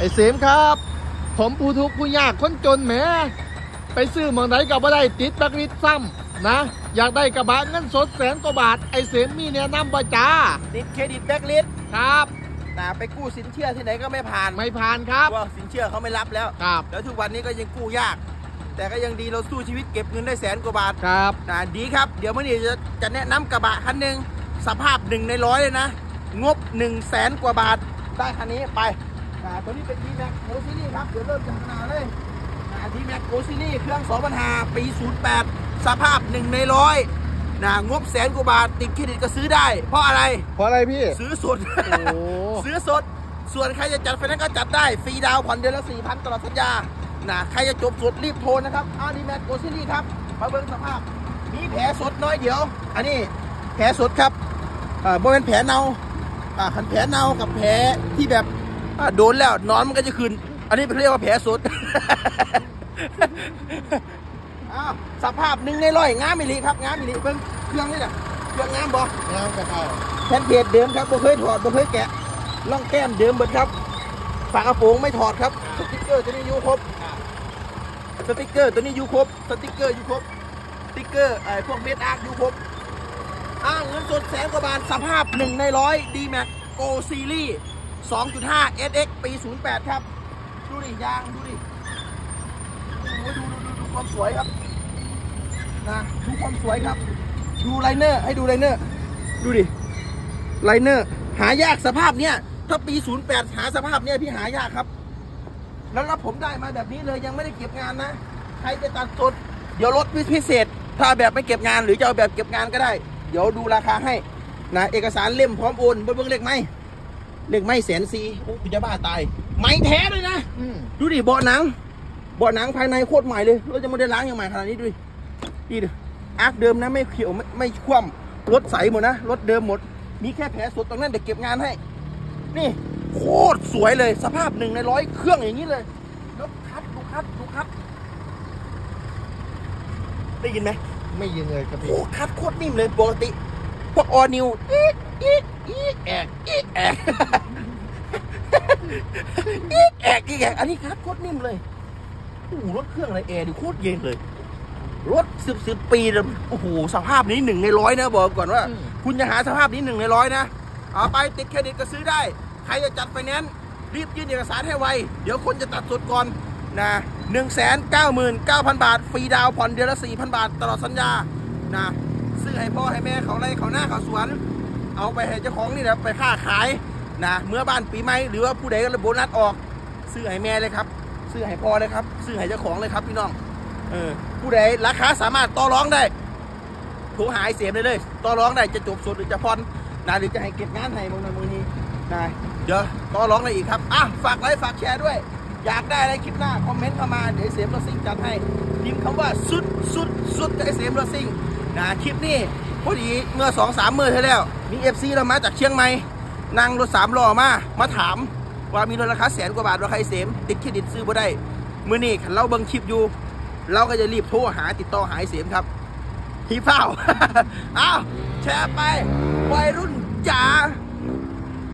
อ้ายเสมครับ ผมผู้ทุกข์ผู้ยากคนจนแหมไปซื้อเมืองไหนก็บ่ได้ติดแบล็คลิสต์ซ้ำนะ อยากได้กระบะเงินสดแสนกว่าบาท อ้ายเสมมีแนะนำบ่จ้าติดเครดิตแบล็คลิสต์ครับนะไปกู้สินเชื่อที่ไหนก็ไม่ผ่านไม่ผ่านครับว่าสินเชื่อเขาไม่รับแล้วครับ แล้วทุกวันนี้ก็ยังกู้ยาก แต่ก็ยังดีเราสู้ชีวิตเก็บเงินได้แสนกว่าบาทครับนะดีครับเดี๋ยวมื่อนี้จะจะแนะนำกระบะคันหนึ่งสภาพหนึ่งในร้อยเลยนะ งบหนึ่งแสนกว่าบาทได้คันนี้ไป นะตัวนี้เป็น d m a x Go Series ครับ เดี๋ยวเริ่มจากข้างหน้าเลยนะ d m a x Go Series เครื่อง2 5 0 0ปี 08 สภาพ 1 ในร้อยนะงบแสนกว่าบาท ติดเครดิตก็ซื้อได้ เพราะอะไร เพราะอะไรพี่ ซื้อสด โอ้ ซื้อสด ส่วนใครจะจัดไฟแนนซ์ก็จัดได้ ฟรีดาวน์ผ่อนเดือนละสี่พันตลอดสัญญา นะ ใครจะจบสดรีบโทรนะครับอ่า D-Max Gold Series ครับ มาเบิ่งสภาพ มีแผลสดน้อยเดียว อันนี้แผลสดครับ อ่าบ่เป็นแผลเน่าอ่าคันแผลเน่ากับแผลที่แบบอ่า โดนแล้วนอนมันก็จะคืน อันนี้เป็นเรียกว่าแผลสดอ้าวสภาพหนึ่งในร้อยงามอีหลีครับงามอีหลีเบิ่งเครื่องนี่แหละเครื่องงามบ่งามกระเป๋าแผ่นเพจเดิมครับบ่เคยถอดบ่เคยแกะล่องแก้มเดิมเบิดครับฝากระโปรงไม่ถอดครับ สติกเกอร์ตัวนี้อยู่ครบสติกเกอร์ตัวนี้อยู่ครบสติกเกอร์อยู่ครบสติกเกอร์ไอ้พวกเม็ดอาร์คอยู่ครบอ้างเงินสดแสนกว่าบาทสภาพหนึ่งในร้อย D-Max Gold Series 2.5 SX ปี 08 ครับ ดูดิยาง ดูดิโอ้ยดูดูดูดูความสวยครับนะดูความสวยครับ ดู liner ให้ดู liner ดูดิ liner หายากสภาพเนี้ยถ้าปี 08 หาสภาพเนี้ยพี่หายากครับ แล้วรับผมได้มาแบบนี้เลยยังไม่ได้เก็บงานนะ ใครจะตัดสด เดี๋ยวลดพิเศษ ถ้าแบบไม่เก็บงานหรือจะเอาแบบเก็บงานก็ได้ เดี๋ยวดูราคาให้นะเอกสารเล่มพร้อมโอนเบิ้งเลขไหม เลขไหมแสนซีโอ้ยจะบ้าตาย ไม่แท้เลยนะอืมดูดิเบาะหนังเบาะหนังภายในโคตรใหม่เลยเราจะไม่ได้ล้างอย่างใหม่ขนาดนี้ดูดินี่ดิอาร์คเดิมนะไม่เขียวไม่ไม่คว่ำรถใสหมดนะรถเดิมหมด มีแค่แผลสดตรงนั้นเดี๋ยวเก็บงานให้ นี่โคตรสวยเลยสภาพหนึ่งในร้อยเครื่องอย่างนี้เลยแล้วคลัตช์ดูคลัตช์ดูคลัตช์ได้ยินไหมไม่ยินเลยครับโอ้พี่คลัตช์โคตรนิ่มเลยปกติพวก all new อีกอีกอีก แอกอีกแอกอีกแอกอีกแอกอันนี้คลัตช์โคตรนิ่มเลยโอ้โหรถเครื่องอะไรแอร์ดิโคตรเย็นเลย รถสิบสิบปีเลยโอ้โหสภาพนี้หนึ่งในร้อยนะบอกก่อนว่าอืมคุณจะหาสภาพนี้หนึ่งในร้อยนะเอาไปติดเครดิตก็ซื้อได้ ใครจะจัดไฟแนนซ์รีบยื่นเอกสารให้ไว เดี๋ยวคนจะตัดสดก่อนนะหนึ่งแสนเก้าหมื่นเก้าพันบาท ฟรีดาวน์ผ่อนเดือนละสี่พันบาท ตลอดสัญญานะซื้อให้พ่อให้แม่เข้าไร่เข้านาเข้าสวน เอาไปให้เจ้าของนี่นะไปค้าขายนะเมือบ้านปีใหม่หรือว่าผู้ใดก็ระโบนัสออก ซื้อให้แม่เลยครับ ซื้อให้พ่อเลยครับ ซื้อให้เจ้าของเลยครับพี่น้องเออผู้ใดราคาสามารถต่อรองได้โทรหาไอเสียมได้เลยต่อรองได้จะจบสดหรือจะผ่อนนะหรือจะให้เก็บงานให้มึงในมื้อนี้นะเดี๋ยวต่อรองได้อีกครับอะฝากไลค์ฝากแชร์ด้วย อยากได้อะไรคลิปหน้าคอมเมนต์เข้ามาเดี๋ยวเสียมรถซิ่งจัดให้พิมพ์คำว่าสุดสุดสุดกับไอเสียมรถซิ่งนะคลิปนี้ พอดีเมื่อสองสามมื้อที่แล้ว มี FC เรามาจากเชียงใหม่นั่งรถสามล้อมามาถามว่ามีรถราคาแสนกว่าบาทราใครเสียมติดเครดิตซื้อบ่ได้มื่อนี้คันเราเบิ้งคลิปอยู่ เราก็จะรีบโทรหาติดต่อหายเสียมครับทีเฝ้าอ้าวแชร์ไปวัยรุ่นจ๋า